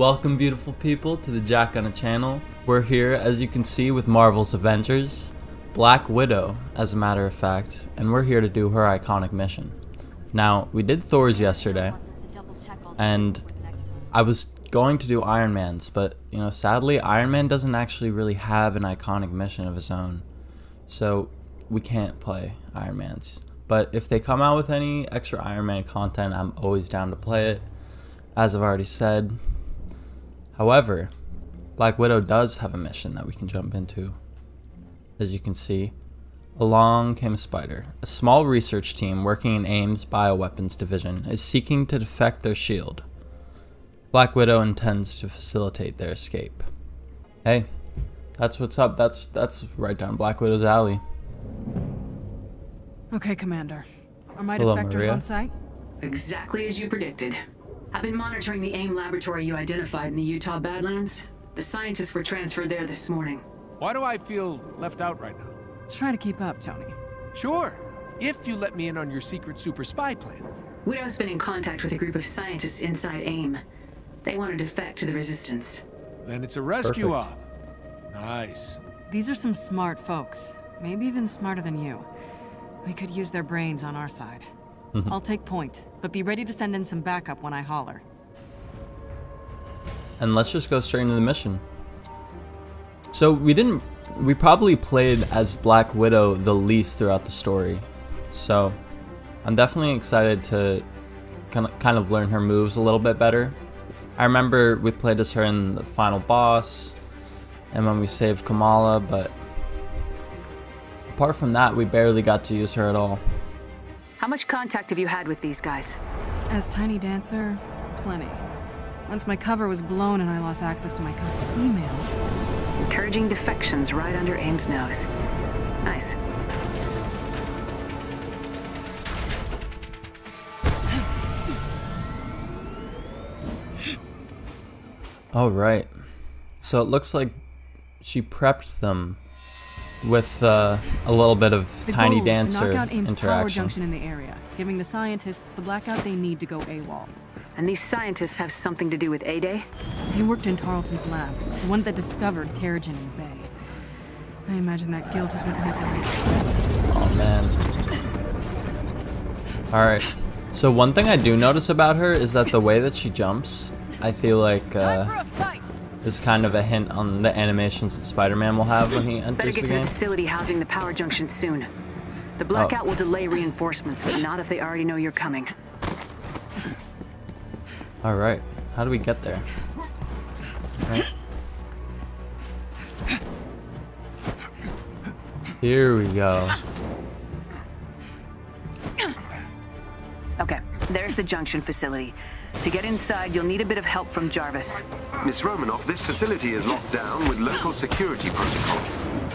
Welcome beautiful people to the JackGunna channel. We're here as you can see with Marvel's Avengers, Black Widow as a matter of fact, and we're here to do her iconic mission. Now, we did Thor's yesterday, and I was going to do Iron Man's, but you know, sadly Iron Man doesn't actually really have an iconic mission of his own. So, we can't play Iron Man's. But if they come out with any extra Iron Man content, I'm always down to play it. As I've already said, However, Black Widow does have a mission that we can jump into. As you can see, along came a spider. A small research team working in AIM's bioweapons division is seeking to defect their shield. Black Widow intends to facilitate their escape. Hey, that's what's up. That's that's right down Black Widow's alley. Okay, Commander. Are my Hello, defectors Maria. on site? Exactly as you predicted. I've been monitoring the AIM laboratory you identified in the Utah Badlands. The scientists were transferred there this morning. Why do I feel left out right now? Try to keep up, Tony. Sure, if you let me in on your secret super spy plan. Widow's been in contact with a group of scientists inside AIM. They want to defect to the Resistance. Then it's a rescue Perfect. op. Nice. These are some smart folks. Maybe even smarter than you. We could use their brains on our side. Mm-hmm. I'll take point, but be ready to send in some backup when I holler. And let's just go straight into the mission. So we didn't we probably played as Black Widow the least throughout the story. So I'm definitely excited to kind of, kind of learn her moves a little bit better. I remember we played as her in the final boss and when we saved Kamala, but apart from that, we barely got to use her at all. How much contact have you had with these guys? As Tiny Dancer, plenty. Once my cover was blown and I lost access to my company email. Encouraging defections right under AIM's nose. Nice. Oh, right. So it looks like she prepped them with uh, a little bit of The Tiny goal is Dancer to knock out AIM's power junction in the area, giving the scientists the blackout they need to go AWOL. And these scientists have something to do with A-Day? He worked in Tarleton's lab, the one that discovered Terrigen in Bay. I imagine that guilt is what made them Oh man. Alright. So one thing I do notice about her is that the way that she jumps, I feel like uh, is kind of a hint on the animations that Spider-Man will have when he Better enters get the to the game. facility housing the power junction soon. The blackout oh. will delay reinforcements, but not if they already know you're coming. Alright. How do we get there? Right. Here we go. Okay, there's the junction facility. To get inside, you'll need a bit of help from Jarvis. Miss Romanoff, this facility is locked down with local security protocol.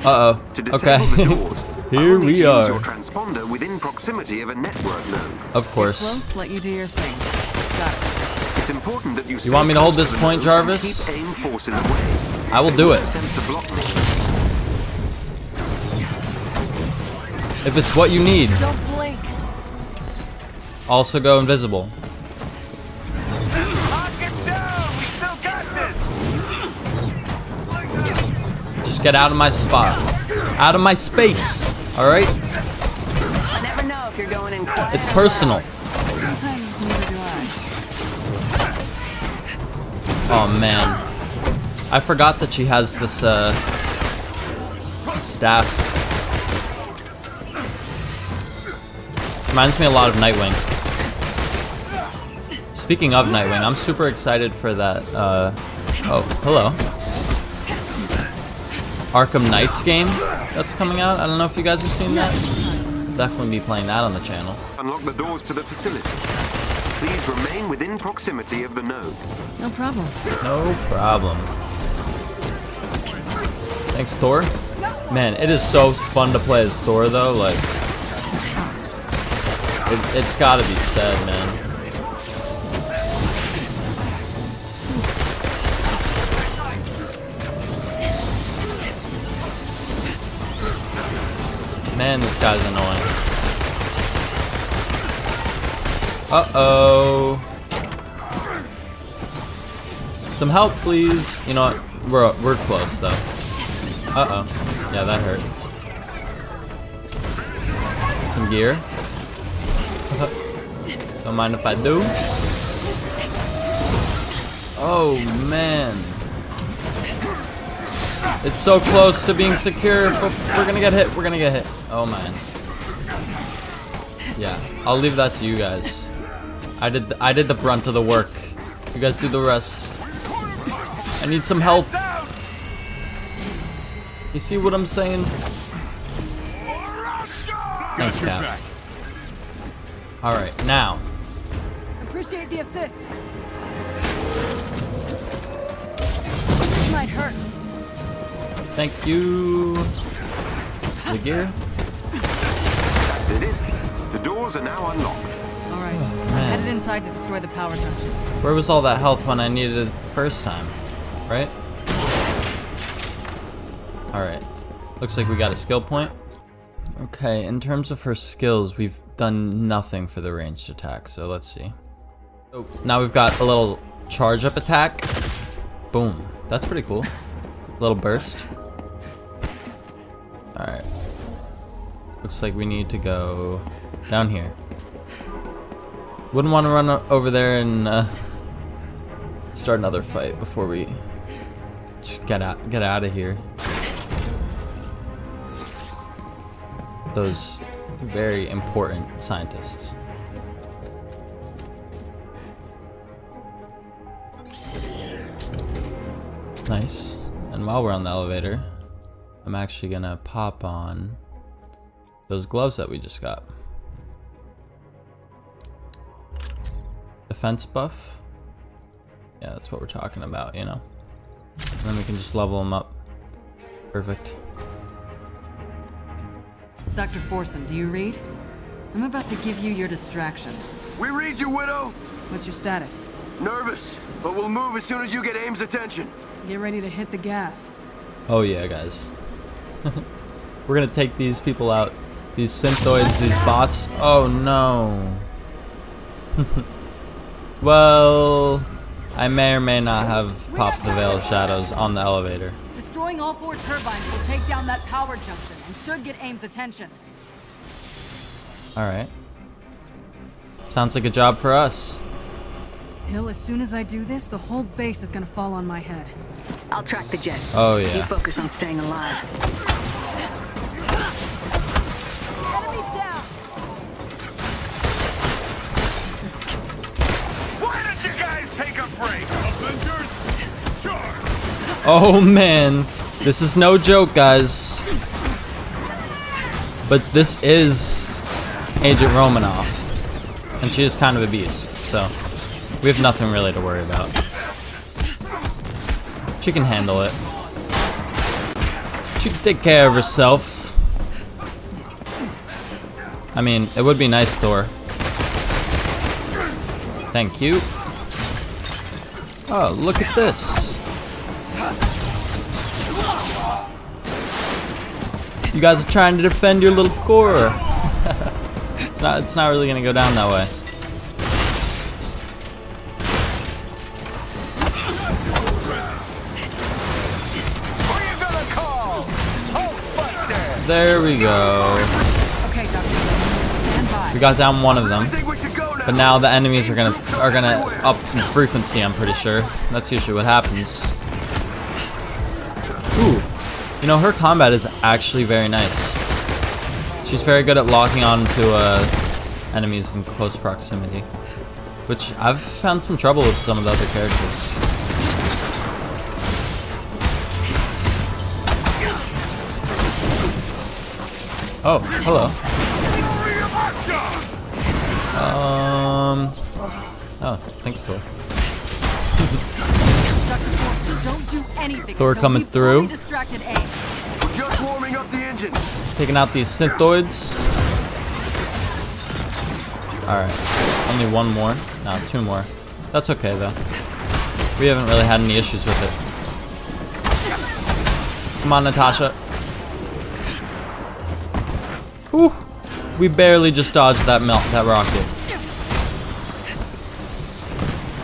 Uh-oh. To disable Okay. the doors, Here we to use are. your transponder within proximity of a network node. Of course. Close, let you do your thing. Got it. It's important that you. You want me to hold this point, Jarvis? Jarvis? Keep AIM forces away. I will do it. attempts to block me, If it's what you need. Don't blink. Also go invisible. Get out of my spot. Out of my space. In quiet. It's personal. Oh man. I forgot that she has this uh staff. Reminds me a lot of Nightwing. Speaking of Nightwing, I'm super excited for that uh oh, hello. Arkham Knights game that's coming out. I don't know if you guys have seen that. Definitely be playing that on the channel. unlock the doors to the facility. Please remain within proximity of the node. No problem. No problem. Thanks, Thor. Man, it is so fun to play as Thor, though. Like, it, it's got to be said, man. Man, this guy's annoying. Uh-oh. Some help, please. You know what? We're we're close though. Uh oh. Yeah, that hurt. Some gear. Don't mind if I do. Oh man. It's so close to being secure, we're gonna get hit. We're gonna get hit. Oh man. Yeah, I'll leave that to you guys. I did I did the brunt of the work. You guys do the rest. I need some help. You see what I'm saying? Thanks, Cap. Alright, now. Appreciate the assist. Might hurt. Thank you. The gear? Did it? The doors are now unlocked. All right. Oh, man. Headed inside to destroy the power junction. Where was all that health when I needed it the first time? Right? Alright. Looks like we got a skill point. Okay, in terms of her skills, we've done nothing for the ranged attack, so let's see. So now we've got a little charge up attack. Boom. That's pretty cool. Little burst. Alright. Looks like we need to go down here. Wouldn't want to run over there and uh, start another fight before we get out get out of here. Those very important scientists. Nice. And while we're on the elevator, I'm actually gonna pop on those gloves that we just got. Defense buff. Yeah, that's what we're talking about, you know. And then we can just level them up. Perfect. Dr. Forson, do you read? I'm about to give you your distraction. We read you, Widow. What's your status? Nervous, but we'll move as soon as you get Aim's attention. Get ready to hit the gas. Oh yeah, guys. we're gonna take these people out. These synthoids, these bots. Oh no. well, I may or may not have popped the Veil of Shadows on the elevator. Destroying all four turbines will take down that power junction and should get Aim's attention. Alright. Sounds like a job for us. Hill, as soon as I do this, the whole base is gonna fall on my head. I'll track the jet. Oh yeah. You focus on staying alive. Oh man, this is no joke, guys. But this is Agent Romanoff, and she is kind of a beast, so we have nothing really to worry about. She can handle it. She can take care of herself. I mean, it would be nice, Thor. Thank you. Oh, look at this. You guys are trying to defend your little core. it's not it's not really gonna go down that way. Who you gonna call? Hulkbuster! There we go. Okay, Doctor. Stand by. We got down one of them. But now the enemies are gonna are gonna up in frequency, I'm pretty sure. That's usually what happens. Ooh. You know, her combat is actually very nice. She's very good at locking on to uh, enemies in close proximity. Which I've found some trouble with some of the other characters. Oh, hello. Um. Oh, thanks, Thor. Thor coming through. Taking out these synthoids. Alright. Only one more. No, two more. That's okay, though. We haven't really had any issues with it. Come on, Natasha. Whew. We barely just dodged that melt, that rocket.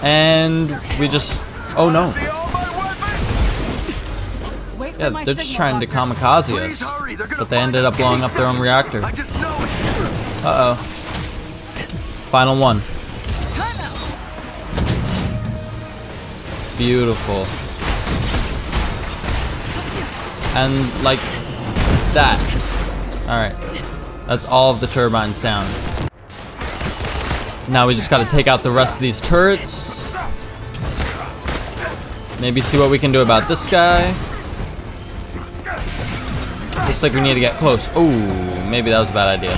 And we just... Oh no. Yeah, they're just trying to kamikaze us. But they ended up blowing up their own reactor. Uh-oh. Final one. Beautiful. And, like, that. Alright. That's all of the turbines down. Now we just gotta take out the rest of these turrets. Maybe see what we can do about this guy. Looks like we need to get close. Oh, maybe that was a bad idea.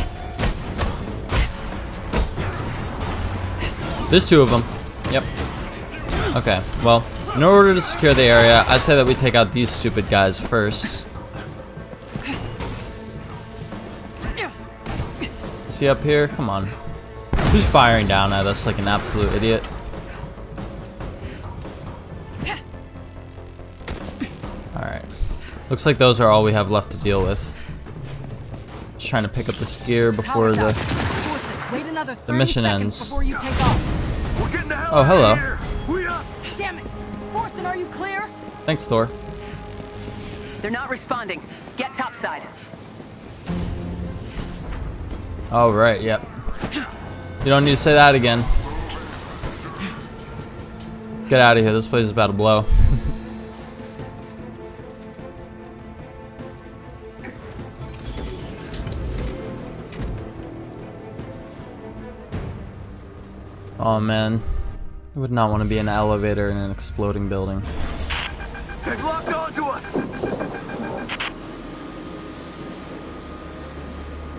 There's two of them. Yep. Okay, well, in order to secure the area, I say that we take out these stupid guys first. Is he up here? Come on. Who's firing down at us like an absolute idiot? Alright. Looks like those are all we have left to deal with. Just trying to pick up this gear before Power's out. the... Wait another 30 mission ends. Before you take off. We're the hell Oh, hello. We are. Damn it! Forson, are you clear? Thanks, Thor. They're not responding. Get topside. Oh, right, yep. You don't need to say that again. Get out of here. This place is about to blow. oh, man. I would not want to be in an elevator in an exploding building. They've locked onto us.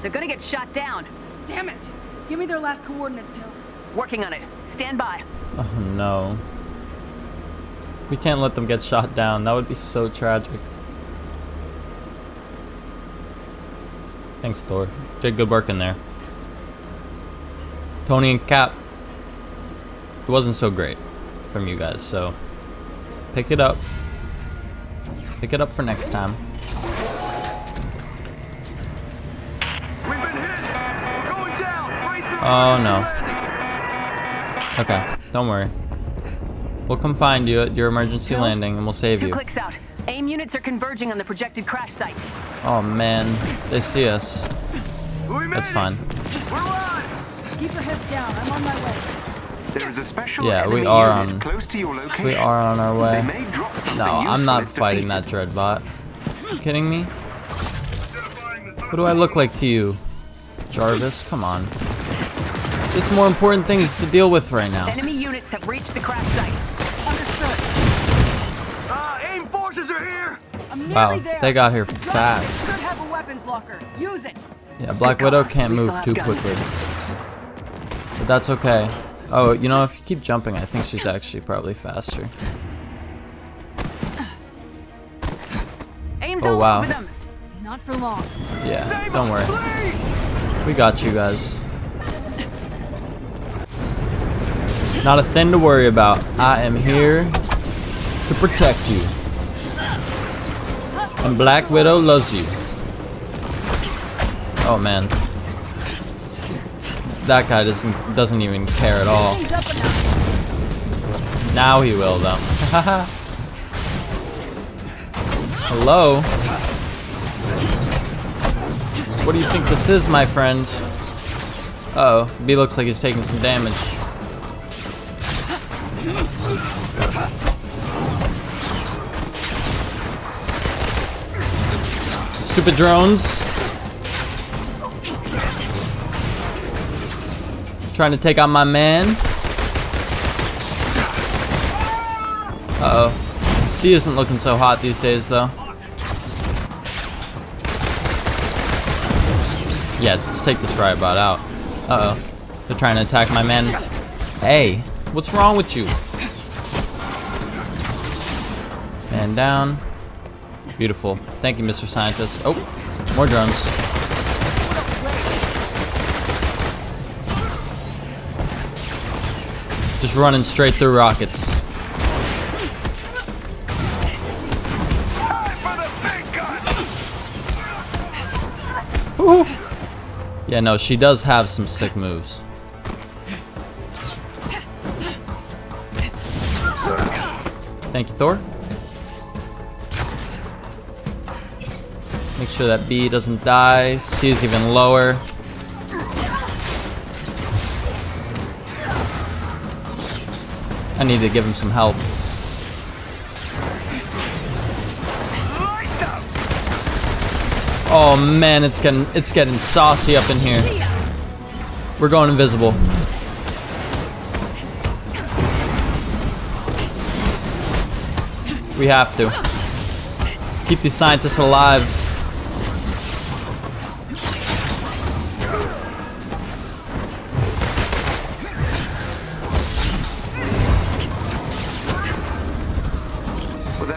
They're gonna get shot down. Damn it! Give me their last coordinates, Hill. Working on it. Stand by. Oh, no. We can't let them get shot down. That would be so tragic. Thanks, Thor. Did good work in there. Tony and Cap. It wasn't so great from you guys, so pick it up. Pick it up for next time. Oh, no. Okay, don't worry. We'll come find you at your emergency landing and we'll save Two you. clicks out. AIM units are converging on the projected crash site. Oh man, they see us. We That's fine. We're alive. Keep your heads down. I'm on my way. There is a special Yeah, we are unit on- close to your location. We are on our way. They may drop something No, I'm not fighting defeated. that Dreadbot. Are You kidding me? What do I look like to you? Jarvis, come on. There's more important things to deal with right now. Enemy units have reached the crash site. Understood. Ah, AIM forces are here. I'm nearly Wow, there. they got here fast. should have a weapons locker. Use it. Yeah, Black Widow can't move too guns. quickly. But that's okay. Oh, you know, if you keep jumping, I think she's actually probably faster. Aim's Oh, wow. Not for long. Yeah, don't worry. Please. We got you guys. Not a thing to worry about. I am here to protect you. And Black Widow loves you. Oh man. That guy doesn't doesn't even care at all. Now he will though. Hello? What do you think this is, my friend? Uh oh, B looks like he's taking some damage. Stupid drones. Trying to take out my man. Uh oh. C isn't looking so hot these days, though. Yeah, let's take this Riotbot out. Uh oh. They're trying to attack my man. Hey, what's wrong with you? Man down. Beautiful. Thank you, Mr. Scientist. Oh, more drones. Just running straight through rockets. Yeah, no, she does have some sick moves. Thank you, Thor. Make sure that B doesn't die. C is even lower. I need to give him some health. Oh man, it's getting it's getting saucy up in here. We're going invisible. We have to. Keep these scientists alive.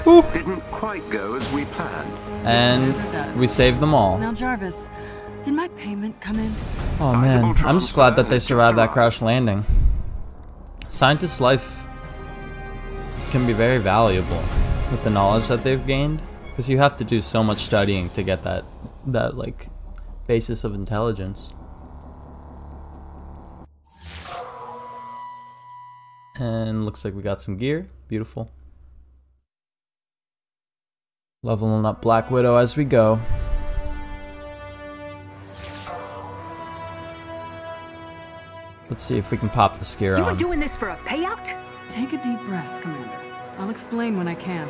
Well, didn't quite go as we planned. And we saved them all. Now, Jarvis, did my payment come in? Oh man, I'm just glad that they survived that crash landing. Scientist's life can be very valuable with the knowledge that they've gained because you have to do so much studying to get that that like basis of intelligence. And looks like we got some gear. Beautiful. Leveling up Black Widow as we go. Let's see if we can pop the scare You were on. doing this for a payout? Take a deep breath, Commander. I'll explain when I can.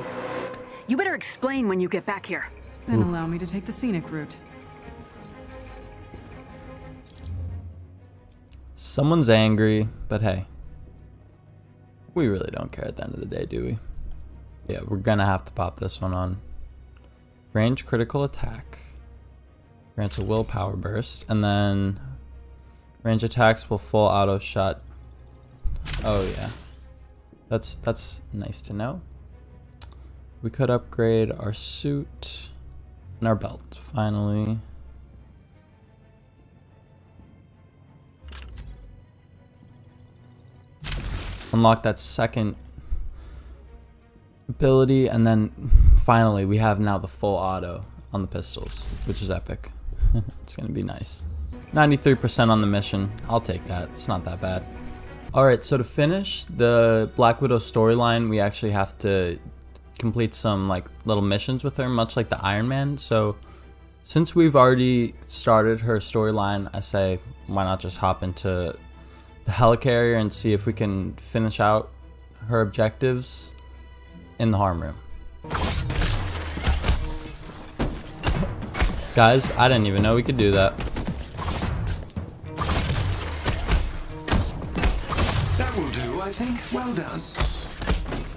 You better explain when you get back here. Then allow me to take the scenic route. Someone's angry, but hey. We really don't care at the end of the day, do we? Yeah, we're gonna have to pop this one on. Range critical attack. Grants a willpower burst, and then range attacks will full auto shot. Oh yeah. That's that's nice to know. We could upgrade our suit and our belt, finally. unlock that second ability and then finally we have now the full auto on the pistols which is epic. It's gonna be nice. 93% on the mission. I'll take that. It's not that bad. Alright so to finish the Black Widow storyline we actually have to complete some like little missions with her much like the Iron Man. So since we've already started her storyline I say why not just hop into the helicarrier and see if we can finish out her objectives in the harm room. Guys, I didn't even know we could do that. That will do, I think. Well done.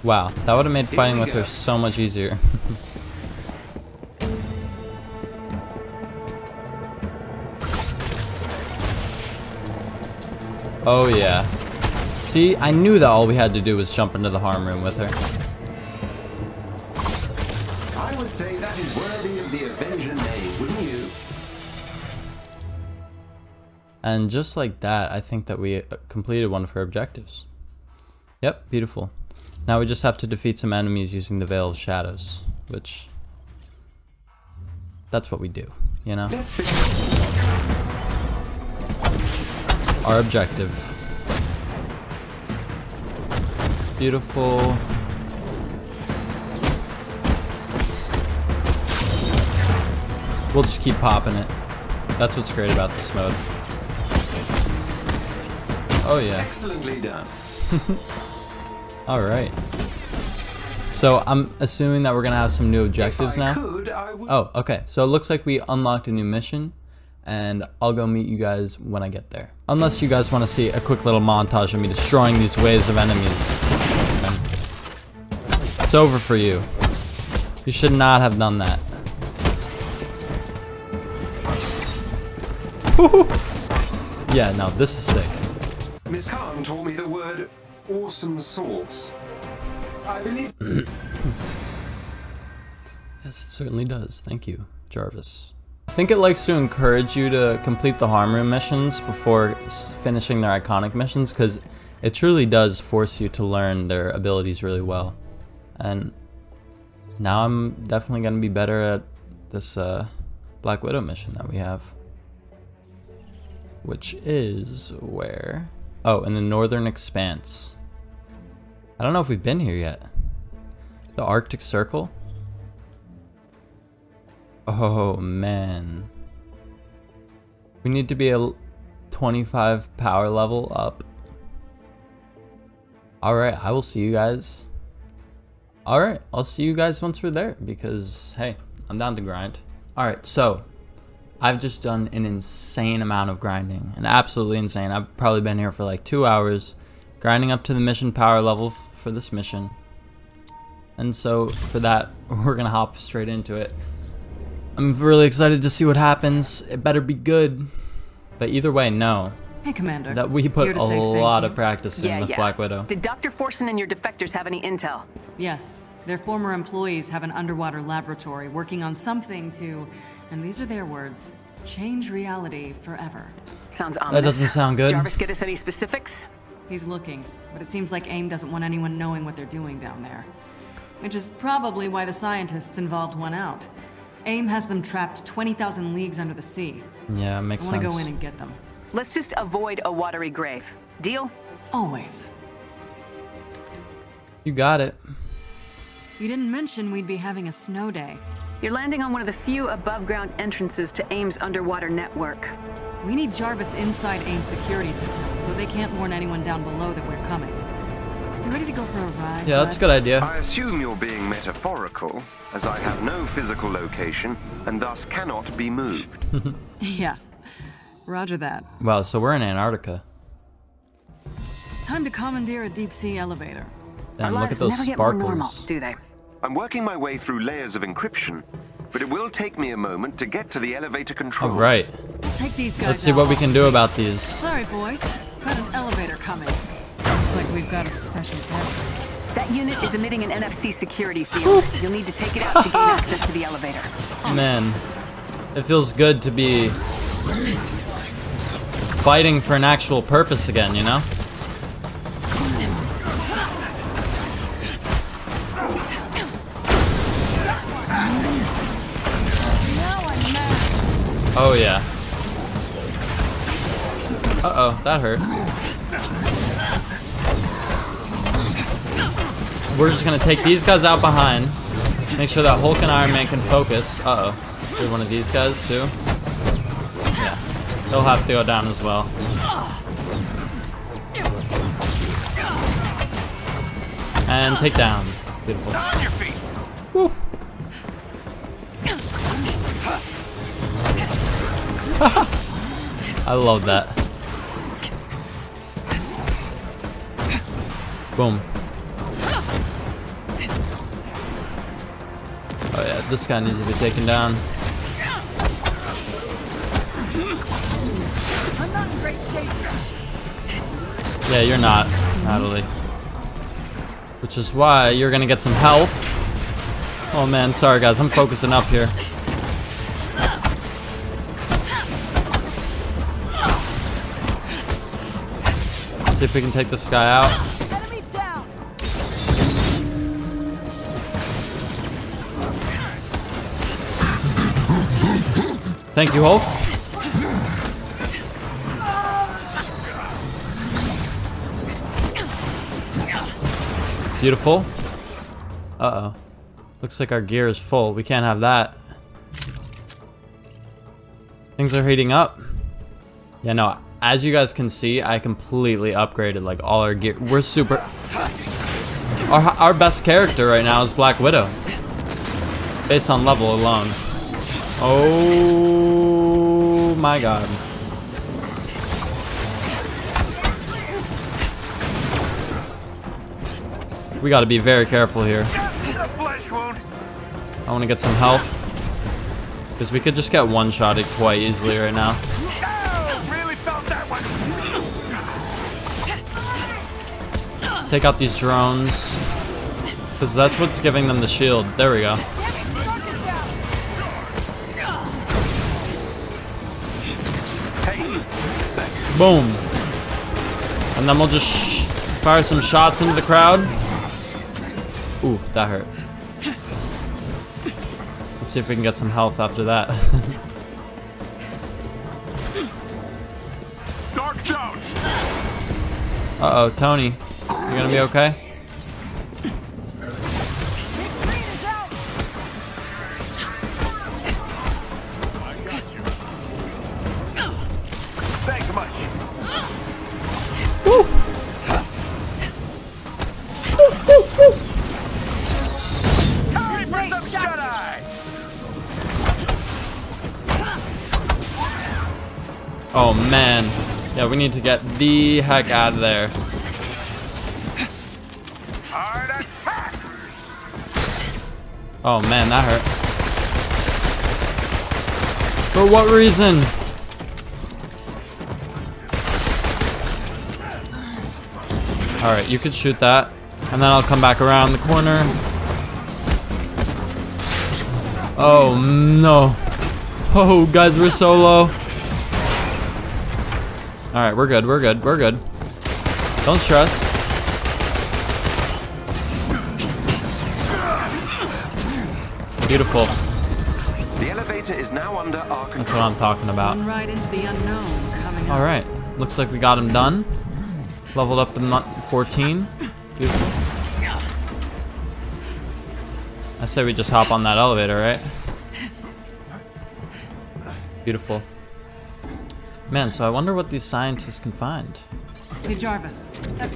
Wow, that would have made fighting with her so much easier. oh yeah. See, I knew that all we had to do was jump into the harm room with her. Say that is worthy of the Avenger name, wouldn't you? And just like that, I think that we uh, completed one of her objectives. Yep, beautiful. Now we just have to defeat some enemies using the Veil of Shadows, which... That's what we do, you know? Our objective. Beautiful. We'll just keep popping it. That's what's great about this mode. Oh yeah. Excellently done. All right. So I'm assuming that we're gonna have some new objectives now. could, Oh, okay. So it looks like we unlocked a new mission, and I'll go meet you guys when I get there. Unless you guys want to see a quick little montage of me destroying these waves of enemies. It's over for you. You should not have done that. yeah, now this is sick. Miss Khan taught me the word awesome sauce. I believe. Yes, it certainly does. Thank you, Jarvis. I think it likes to encourage you to complete the harm room missions before finishing their iconic missions because it truly does force you to learn their abilities really well. And now I'm definitely going to be better at this uh, Black Widow mission that we have. Which is where? Oh, in the Northern Expanse. I don't know if we've been here yet. The Arctic Circle? Oh man. We need to be a 25 power level up. Alright, I will see you guys. Alright, I'll see you guys once we're there because, hey, I'm down to grind. Alright, so I've just done an insane amount of grinding. An absolutely insane. I've probably been here for like two hours grinding up to the mission power level for this mission. And so for that, we're gonna hop straight into it. I'm really excited to see what happens. It better be good. But either way, no. Hey, Commander. That we put a to say thank lot of practice in Yeah, with yeah. Black Widow. Did Dr. Forson and your defectors have any intel? Yes, their former employees have an underwater laboratory working on something to, and these are their words, change reality forever. Sounds ominous. That doesn't sound good. Jarvis get us any specifics? He's looking, but it seems like AIM doesn't want anyone knowing what they're doing down there. Which is probably why the scientists involved went out. AIM has them trapped 20,000 leagues under the sea. Yeah, I makes want to sense. go in and get them. Let's just avoid a watery grave. Deal? Always. You got it. You didn't mention we'd be having a snow day. You're landing on one of the few above-ground entrances to AIM's underwater network. We need Jarvis inside AIM security system, so they can't warn anyone down below that we're coming. You ready to go for a ride? Yeah, that's a good idea. I assume you're being metaphorical, as I have no physical location and thus cannot be moved. Yeah. Roger that. Wow, so we're in Antarctica. Time to commandeer a deep sea elevator. Damn, Our look lives at those never get more normal, do they? I'm working my way through layers of encryption, but it will take me a moment to get to the elevator controls. Alright, take these guys let's see out. what we can do about these. Sorry, boys. Got an elevator coming. Looks like we've got a special guest. That unit is emitting an NFC security field. You'll need to take it out to gain access to the elevator. Man, it feels good to be fighting for an actual purpose again, you know? Oh yeah. Uh-oh, that hurt. We're just gonna take these guys out behind. Make sure that Hulk and Iron Man can focus. Uh oh. Did one of these guys too? Yeah. He'll have to go down as well. And take down. Beautiful. I love that. Boom. Oh yeah, this guy needs to be taken down. Yeah, you're not, Natalie. Which is why you're gonna get some health. Oh man, sorry guys, I'm focusing up here. See if we can take this guy out. Thank you, Hulk. Beautiful. Uh-oh. Looks like our gear is full. We can't have that. Things are heating up. Yeah, no, as you guys can see, I completely upgraded like all our gear. We're super... Our, our best character right now is Black Widow. Based on level alone. Oh my god. We gotta be very careful here. I wanna get some health. Because we could just get one-shotted quite easily right now. Take out these drones. Because that's what's giving them the shield. There we go. Boom. And then we'll just sh fire some shots into the crowd. Ooh, that hurt. Let's see if we can get some health after that. Uh-oh, Tony. You gonna be okay? Oh man. Yeah, we need to get the heck out of there. Oh man, that hurt. For what reason? Alright, you can shoot that. And then I'll come back around the corner. Oh no. Oh, guys, we're so low. Alright, we're good, we're good, we're good. Don't stress. Beautiful. The elevator is now under our That's what I'm talking about. One ride into the unknown coming. Alright, looks like we got him done. Leveled up to 14. Beautiful. I say we just hop on that elevator, right? Beautiful. Man, so I wonder what these scientists can find. Hey, Jarvis. Uh,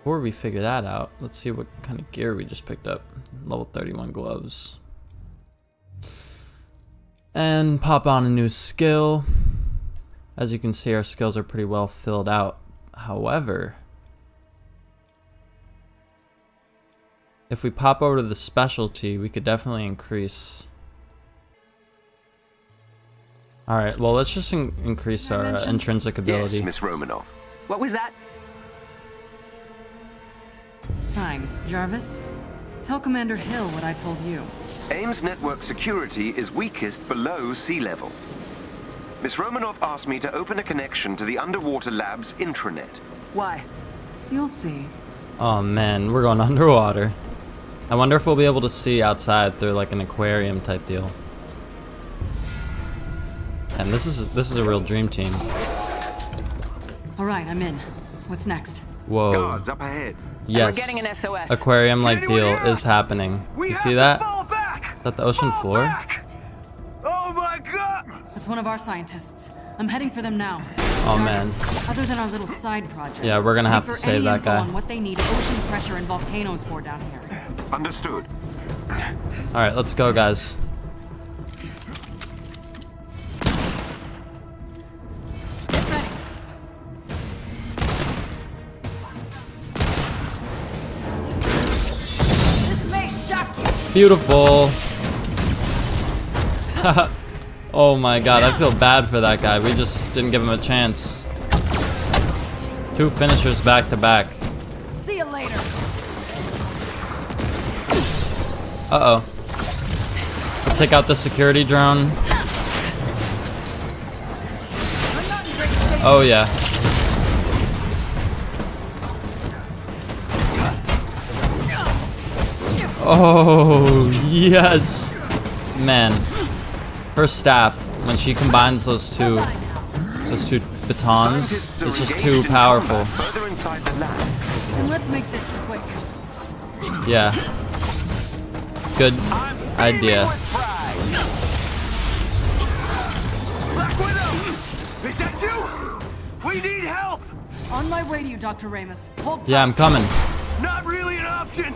Before we figure that out, let's see what kind of gear we just picked up. Level 31 gloves. And pop on a new skill. As you can see, our skills are pretty well filled out. However, if we pop over to the specialty, we could definitely increase. Alright, well, let's just in- increase our uh, intrinsic ability. Yes, Miss Romanoff. What was that? Fine. Jarvis, tell Commander Hill what I told you. AIM's network security is weakest below sea level. Miss Romanoff asked me to open a connection to the underwater lab's intranet. Why? You'll see. Oh man, we're going underwater. I wonder if we'll be able to see outside through like an aquarium type deal. And this is this is a real dream team. All right, I'm in. What's next? Whoa. Guards up ahead. Yes. getting an SOS. Aquarium like Anyone deal here? is happening. We You see to that? Fall back! Is that the ocean Fall floor? back! Oh my god! That's one of our scientists. I'm heading for them now. Oh, man. Other than our little side project. Yeah, we're gonna have to for save that guy. On what they need ocean pressure and volcanoes for down here. Understood. Alright, let's go guys. Beautiful. oh my god, I feel bad for that guy. We just didn't give him a chance. Two finishers back to back. See you later. Uh-oh. Let's take out the security drone. Oh yeah. Oh, yes. Man. Her staff, when she combines those two, those two batons, Scientists are it's just too powerful. combat Further inside the lab. And let's make this quick. Yeah. Good idea. Is that you? We need help! On my way to you, Dr. Ramus. Hold tight. Yeah, I'm coming. Not really an option!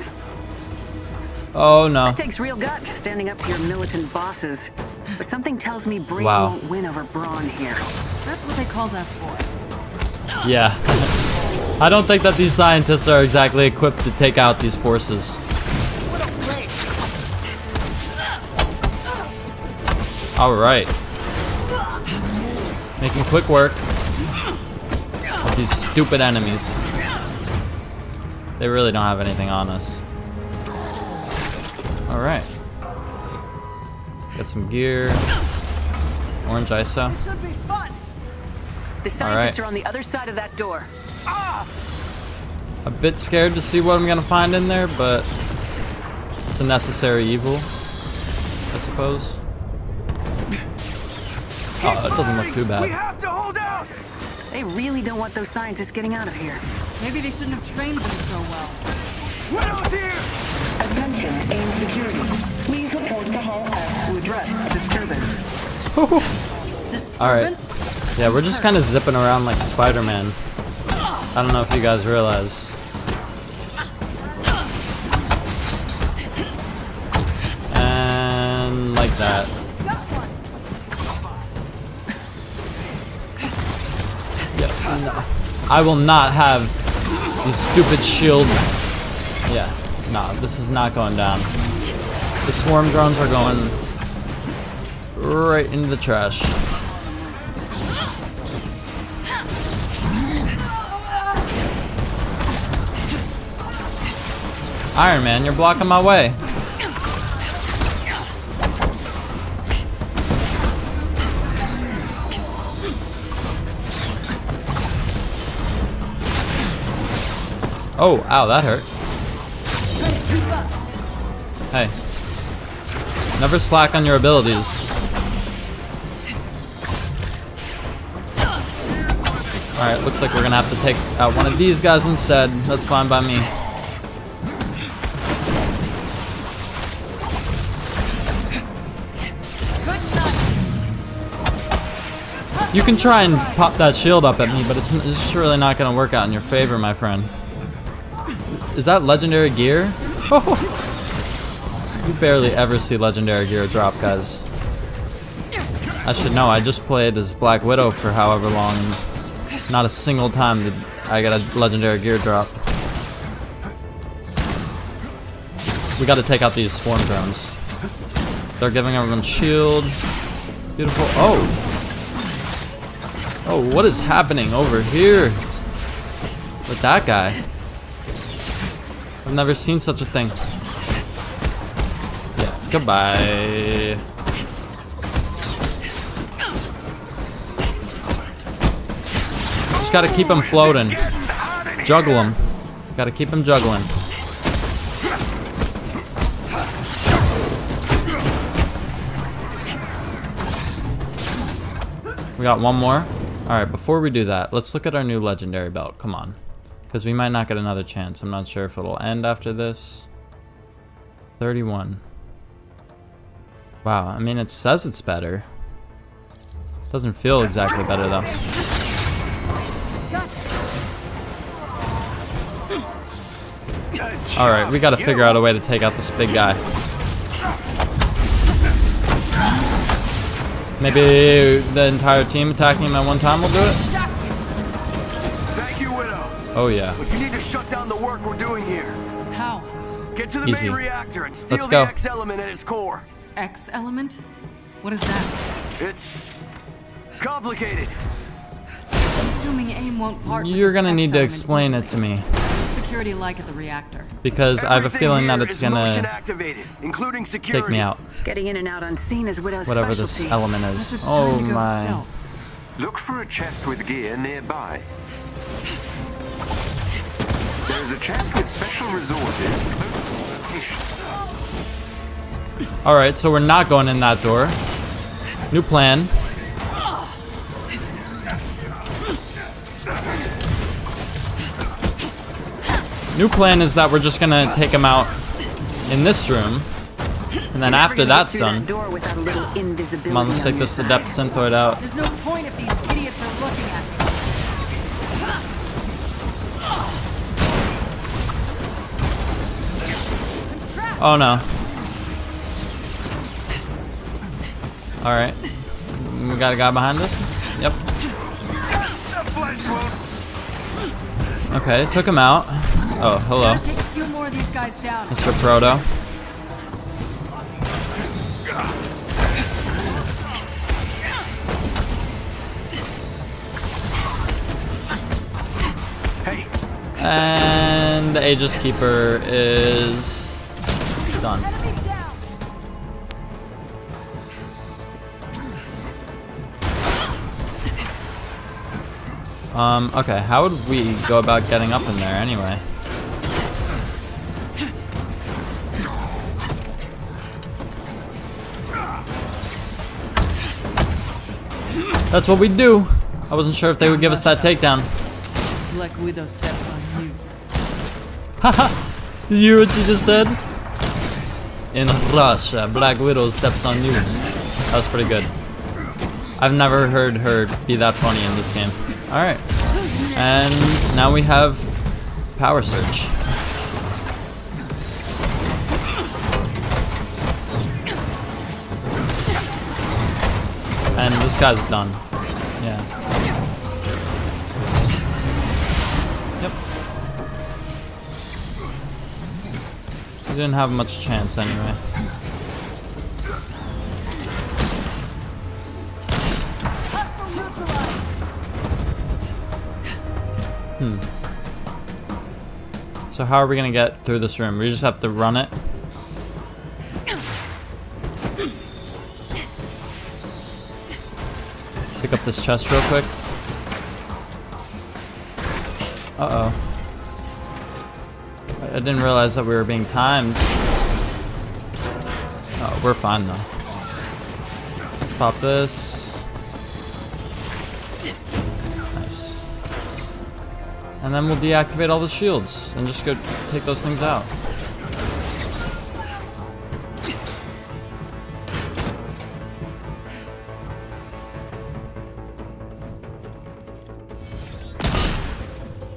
Oh no. It takes real guts standing up to your militant bosses. But something tells me Brain Wow. won't win over Brawn here. That's what they called us for. Yeah. I don't think that these scientists are exactly equipped to take out these forces. Alright. Making quick work of these stupid enemies. They really don't have anything on us. Alright. Got some gear. Orange ISO. Should be fun. The scientists right. are on the other side of that door. A bit scared to see what I'm gonna find in there, but it's a necessary evil, I suppose. Oh, it doesn't look too We bad. have to hold out! They really don't want those scientists getting out of here. Maybe they shouldn't have trained them so well. Widow's here! Attention, AIM security. Please report to hall as to address disturbance. disturbance? Alright. Yeah, we're just kind of zipping around like Spider-Man. I don't know if you guys realize. And like that. Yeah. I will not have these stupid shield. Yeah no, this is not going down. The swarm drones are going right into the trash. Iron Man, you're blocking my way. Oh, ow, that hurt. Hey. Never slack on your abilities. Alright, looks like we're gonna have to take out one of these guys instead. That's fine by me. You can try and pop that shield up at me, but it's, it's just really not gonna work out in your favor, my friend. Is that legendary gear? Oh, you barely ever see legendary gear drop, guys. I should know, I just played as Black Widow for however long. Not a single time did I get a legendary gear drop. We gotta take out these swarm drones. They're giving everyone shield. Beautiful. Oh! Oh, what is happening over here? With that guy? I've never seen such a thing. Goodbye. Just gotta keep him floating. Juggle him. Gotta keep him juggling. We got one more. Alright, before we do that, let's look at our new legendary belt. Come on. Because we might not get another chance. I'm not sure if it'll end after this. 31. Wow, I mean, it says it's better. Doesn't feel exactly better, though. Alright, we gotta figure out a way to take out this big guy. Maybe the entire team attacking him at one time will do it? Thank you, Widow. Oh yeah. But you need to shut down the work we're doing here. How? Get to the Easy. main reactor and steal Let's the go. X element at its core. X element? What is that? It's complicated. Assuming AIM won't part You're gonna need to explain it to me. Security like at the reactor? Because I have a feeling that here it's is motion gonna activated, including security. take me out. Getting in and out unseen is Widow's Whatever this element is. Oh my. stealth. Look for a chest with gear nearby. There is a chest with special resources close to the location. Alright, so we're not going in that door. New plan. New plan is that we're just gonna take him out in this room. And then after that's done, that door without a little invisibility come on, let's take this to side. depths and throw it out. There's no point if these idiots are looking at me. Oh no. Alright. We got a guy behind us? Yep. Okay, took him out. Oh, hello. Gotta take a few more of these guys down. Mr. Proto. And the Aegis Keeper is done. Um, okay, how would we go about getting up in there anyway? That's what we do. I wasn't sure if they would give us that takedown. Black Widow steps on you. Haha! Did you hear what you just said? In Russia, Black Widow steps on you. That was pretty good. I've never heard her be that funny in this game. Alright. And now we have Power Surge. And this guy's done. Yeah. Yep. He didn't have much chance anyway. Hmm. So how are we gonna get through this room? We just have to run it. Pick up this chest real quick. Uh-oh. I didn't realize that we were being timed. Oh, we're fine though. Pop this. And then we'll deactivate all the shields and just go take those things out.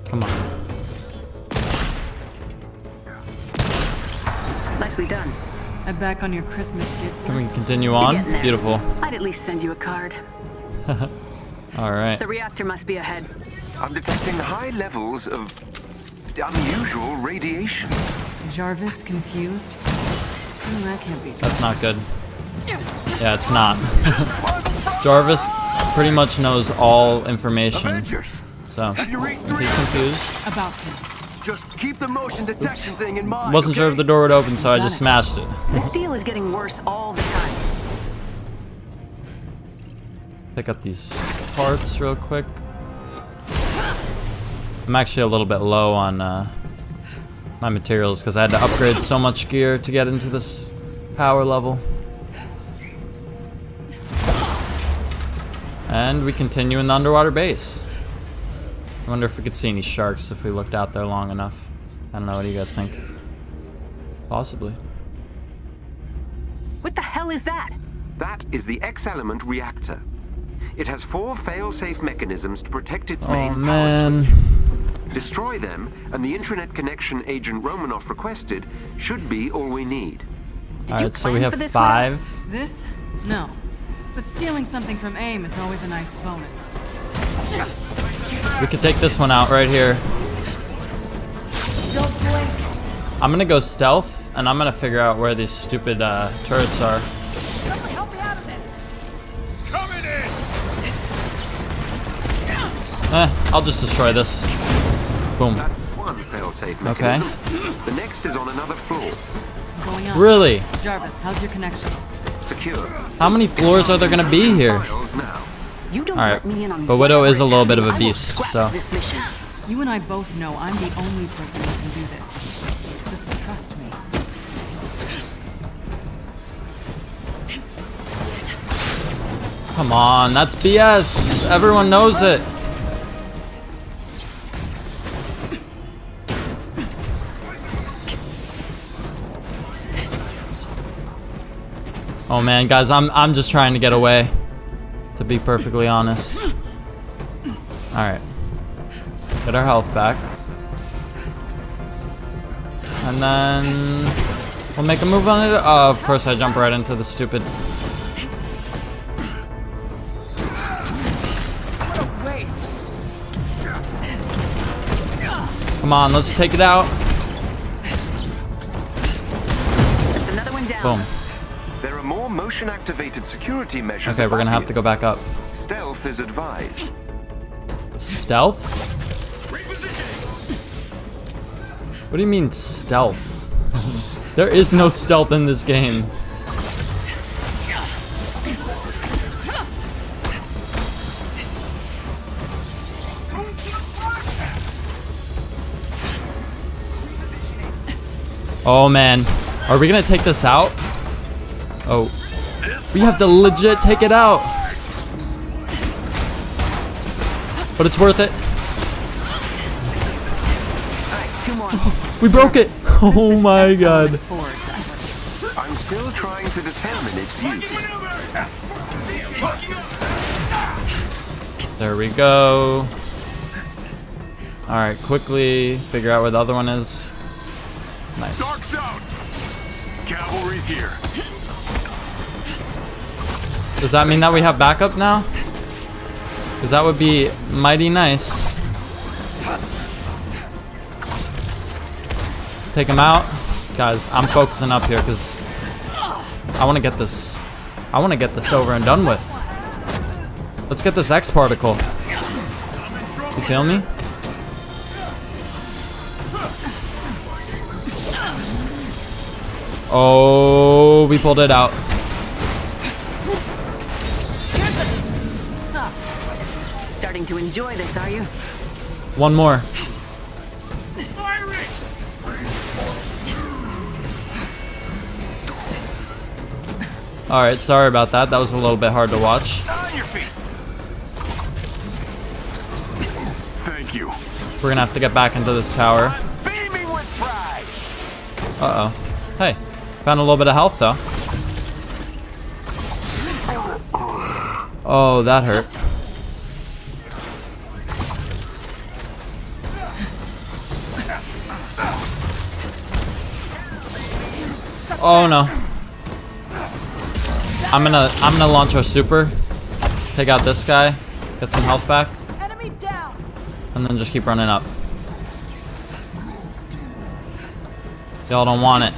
Come on. Nicely done. I'm back on your Christmas gift Can we continue on? Beautiful. I'd at least send you a card. All right. The reactor must be ahead. I'm detecting high levels of unusual radiation. Jarvis confused? Hmm, that can't be. That's not good. Yeah, it's not. Jarvis pretty much knows all information. Avengers, So, you read if he's confused, About to. just keep the motion detection thing in mind. wasn't sure if the door would open, so I just smashed it. This deal is getting worse all the time. Pick up these parts real quick. I'm actually a little bit low on uh, my materials because I had to upgrade so much gear to get into this power level. And we continue in the underwater base. I wonder if we could see any sharks if we looked out there long enough. I don't know, what do you guys think? Possibly. What the hell is that? That is the X-Element reactor. It has four fail-safe mechanisms to protect its Oh main power man. Switch. Destroy them, and the intranet connection Agent Romanoff requested should be all we need. Alright, so we have this, five. This? No. But stealing something from AIM is always a nice bonus. We could take this one out right here. Stealth boy? I'm gonna go stealth, and I'm gonna figure out where these stupid uh, turrets are. Help me out of this! Coming in! Eh, I'll just destroy this. Boom. That's one fail-safe Okay. The next is on another floor. Going up. Really? Jarvis, how's your connection? Secure. How many floors are there gonna be here? You don't Alright, let me in on but Widow is a little bit of a beast, so- You and I both know I'm the only person who can do this. Just trust me. Come on, that's BS. Everyone knows it. Oh man, guys, I'm I'm just trying to get away. To be perfectly honest. Alright. Get our health back. And then we'll make a move on it. Oh, of course I jump right into the stupid Waste! Come on, let's take it out. Another one down. Boom. Motion-activated security measures. Okay, we're gonna have to go back up. Stealth is advised. Stealth? What do you mean stealth? there is no stealth in this game. Oh man, are we gonna take this out? Oh, we have to legit take it out. But it's worth it. Alright. We broke it. Oh my god. I'm still trying to determine its use. There we go. Alright, quickly figure out where the other one is. Nice. Dark's out! Cavalry's here. Does that mean that we have backup now? Because that would be mighty nice. Take him out. Guys, I'm focusing up here because I want to get this. I want to get this over and done with. Let's get this X particle. You feel me? Oh, we pulled it out. To enjoy this, are you? One more. Alright, sorry about that. That was a little bit hard to watch. On your feet. Thank you. We're gonna have to get back into this tower. Beaming with pride. Uh-oh. Hey, found a little bit of health, though. Oh, that hurt. Oh no. I'm gonna I'm gonna launch our super. Take out this guy. Get some health back. And then just keep running up. Y'all don't want it.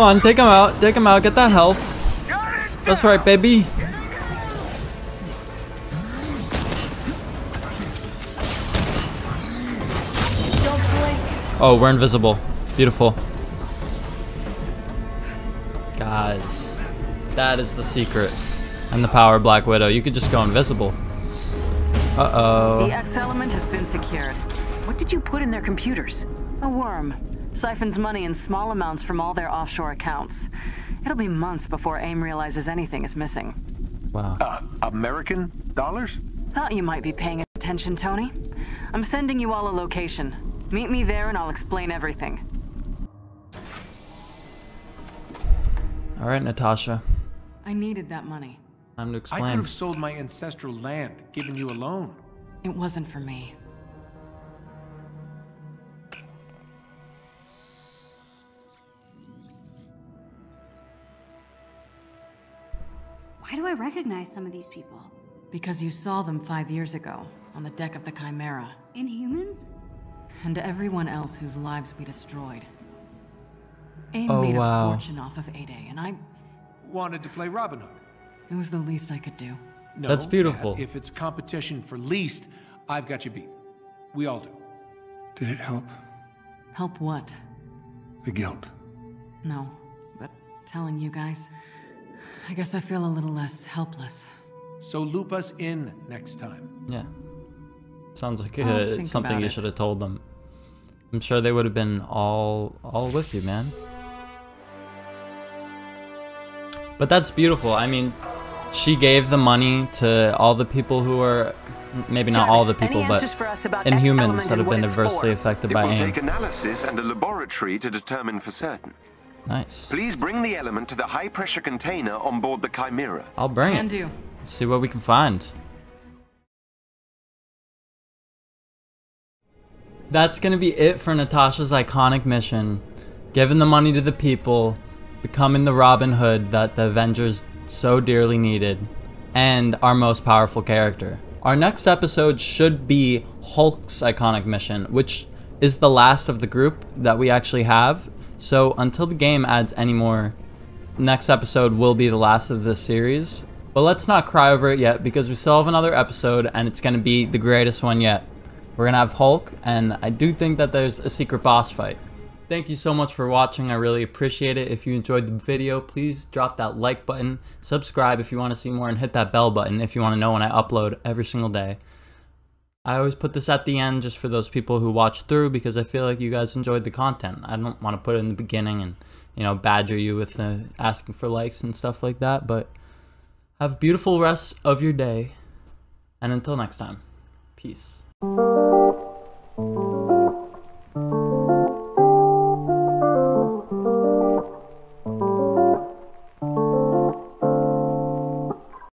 On, take him out. Take him out. Get that health. That's right, baby. Oh, we're invisible. Beautiful. Guys, that is the secret. And the power of Black Widow. You could just go invisible. Uh-oh. The X element has been secured. What did you put in their computers? A worm. Siphons money in small amounts from all their offshore accounts. It'll be months before AIM realizes anything is missing. Wow. Uh, American dollars? Thought you might be paying attention, Tony. I'm sending you all a location. Meet me there and I'll explain everything. Alright, Natasha. I needed that money. Time to explain. I could have sold my ancestral land, given you a loan. It wasn't for me. Why do I recognize some of these people? Because you saw them five years ago, on the deck of the Chimera. Inhumans? And everyone else whose lives we destroyed. AIM Oh, made wow. a fortune off of A-Day, and I... Wanted to play Robin Hood. It was the least I could do. No, That's beautiful. If it's competition for least, I've got you beat. We all do. Did it help? Help what? The guilt. No, but telling you guys... I guess I feel a little less helpless. So loop us in next time. Yeah. Sounds like I'll uh, think something you it. should have told them. I'm sure they would have been all all with you, man. But that's beautiful. I mean, she gave the money to all the people who are maybe not all the people, but answers for us about X inhumans that have been adversely for? affected It by will AIM. take analysis and a laboratory to determine for certain. Nice. Please bring the element to the high-pressure container on board the Chimera. I'll bring Can it. do. See what we can find. That's gonna be it for Natasha's iconic mission. Giving the money to the people, becoming the Robin Hood that the Avengers so dearly needed, and our most powerful character. Our next episode should be Hulk's iconic mission, which is the last of the group that we actually have. So until the game adds any more next episode will be the last of this series. But let's not cry over it yet because we still have another episode and it's going to be the greatest one yet. We're going to have Hulk and I do think that there's a secret boss fight. Thank you so much for watching. I really appreciate it. If you enjoyed the video, please drop that like button, subscribe if you want to see more, and hit that bell button if you want to know when I upload every single day. I always put this at the end just for those people who watch through because I feel like you guys enjoyed the content. I don't want to put it in the beginning and, you know, badger you with asking for likes and stuff like that. But have beautiful rest of your day. And until next time, peace.